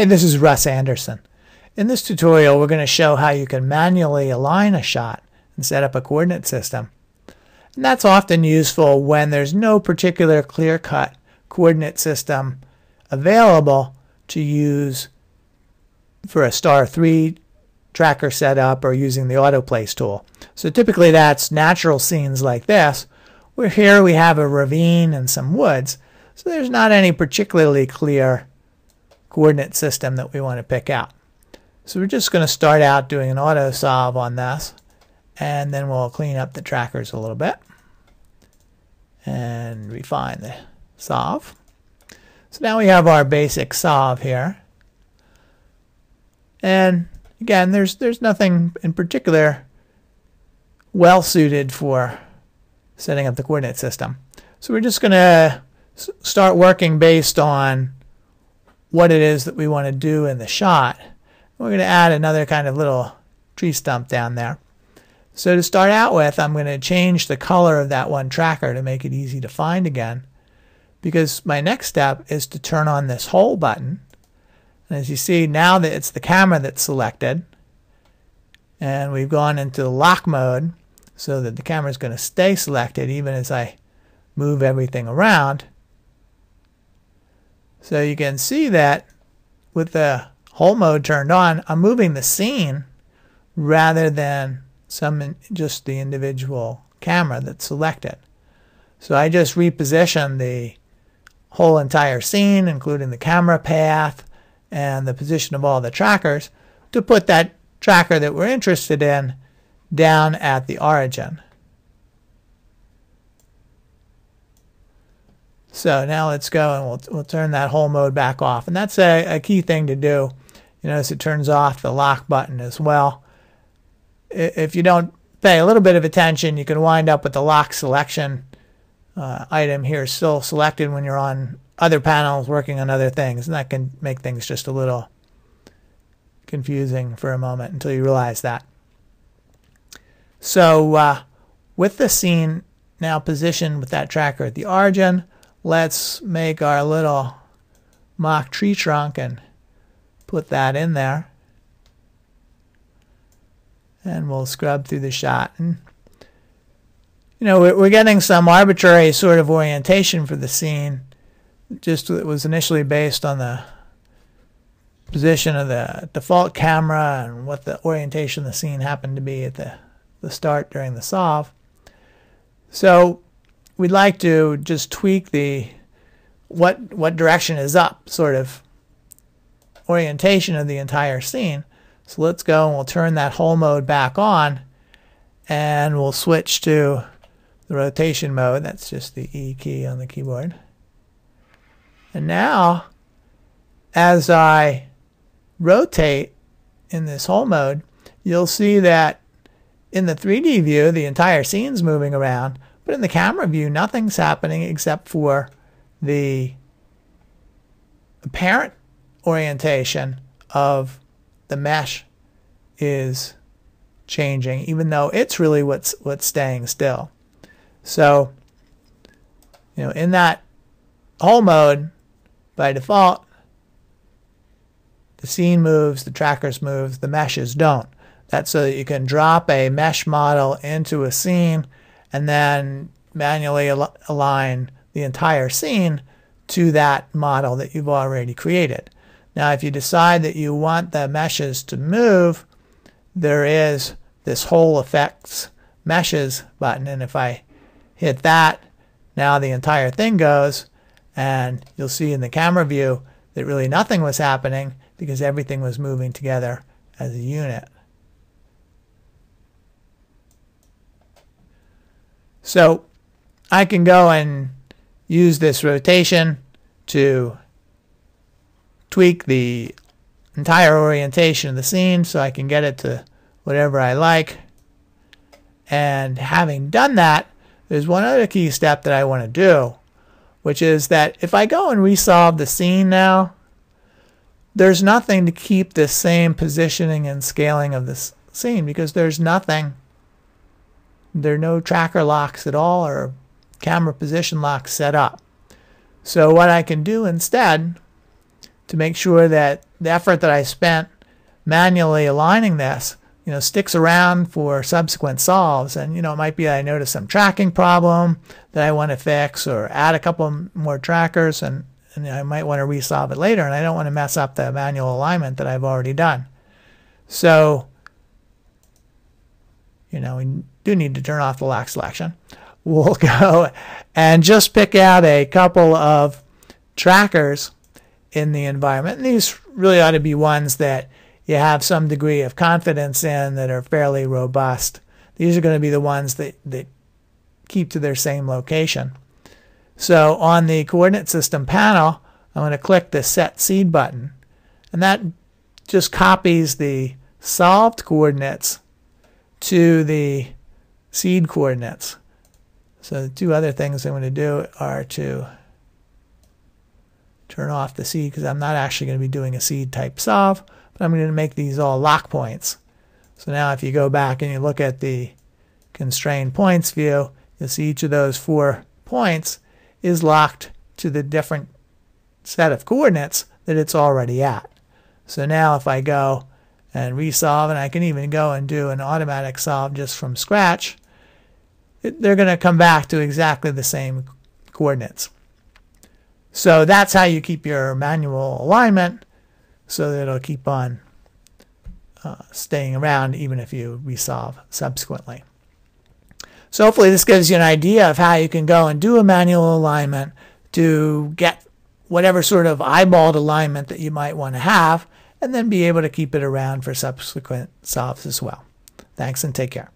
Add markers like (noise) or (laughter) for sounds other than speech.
Hey, this is Russ Andersson. In this tutorial, we're going to show how you can manually align a shot and set up a coordinate system. And that's often useful when there's no particular clear-cut coordinate system available to use for a star 3 tracker setup or using the autoplace tool. So typically that's natural scenes like this, where here we have a ravine and some woods. So there's not any particularly clear coordinate system that we want to pick out. So we're just going to start out doing an auto solve on this and then we'll clean up the trackers a little bit and refine the solve. So now we have our basic solve here. And again, there's there's nothing in particular well suited for setting up the coordinate system. So we're just going to start working based on what it is that we want to do in the shot. We're going to add another kind of little tree stump down there. So to start out with, I'm going to change the color of that one tracker to make it easy to find again. Because my next step is to turn on this whole button. And as you see, now that it's the camera that's selected, and we've gone into lock mode so that the camera is going to stay selected even as I move everything around. So you can see that with the whole mode turned on, I'm moving the scene rather than some just the individual camera that's selected. So I just reposition the whole entire scene, including the camera path and the position of all the trackers, to put that tracker that we're interested in down at the origin. So now let's go and we'll, we'll turn that whole mode back off. And that's a, a key thing to do. You notice it turns off the lock button as well. If you don't pay a little bit of attention, you can wind up with the lock selection uh, item here still selected when you're on other panels working on other things. And that can make things just a little confusing for a moment until you realize that. So uh, with the scene now positioned with that tracker at the origin, let's make our little mock tree trunk and put that in there. And we'll scrub through the shot. And, you know, we're getting some arbitrary sort of orientation for the scene. Just it was initially based on the position of the default camera and what the orientation of the scene happened to be at the, the start during the solve. So we'd like to just tweak the what what direction is up sort of orientation of the entire scene. So let's go and we'll turn that whole mode back on and we'll switch to the rotation mode. That's just the E key on the keyboard. And now as I rotate in this whole mode, you'll see that in the 3D view, the entire scene's moving around, but in the camera view, nothing's happening except for the apparent orientation of the mesh is changing, even though it's really what's what's staying still. So, you know, in that whole mode, by default, the scene moves, the trackers move, the meshes don't. That's so that you can drop a mesh model into a scene and then manually al align the entire scene to that model that you've already created. Now, if you decide that you want the meshes to move, there is this whole effects meshes button. And if I hit that, now the entire thing goes. And you'll see in the camera view that really nothing was happening because everything was moving together as a unit. So I can go and use this rotation to tweak the entire orientation of the scene so I can get it to whatever I like. And having done that, there's one other key step that I want to do, which is that if I go and resolve the scene now, there's nothing to keep the same positioning and scaling of this scene because there's nothing there are no tracker locks at all or camera position locks set up. So what I can do instead to make sure that the effort that I spent manually aligning this, you know, sticks around for subsequent solves. And, you know, it might be I notice some tracking problem that I want to fix or add a couple more trackers and, and I might want to resolve it later. And I don't want to mess up the manual alignment that I've already done. So, you know, we do need to turn off the lock selection. We'll (laughs) go and just pick out a couple of trackers in the environment. And these really ought to be ones that you have some degree of confidence in that are fairly robust. These are going to be the ones that, that keep to their same location. So on the coordinate system panel, I'm going to click the set seed button. And that just copies the solved coordinates to the seed coordinates. So the two other things I'm going to do are to turn off the seed because I'm not actually going to be doing a seed type solve, but I'm going to make these all lock points. So now if you go back and you look at the constrained points view, you'll see each of those four points is locked to the different set of coordinates that it's already at. So now if I go and resolve, and I can even go and do an automatic solve just from scratch, they're going to come back to exactly the same coordinates. So that's how you keep your manual alignment so that it'll keep on uh, staying around even if you resolve subsequently. So hopefully this gives you an idea of how you can go and do a manual alignment to get whatever sort of eyeballed alignment that you might want to have and then be able to keep it around for subsequent solves as well. Thanks and take care.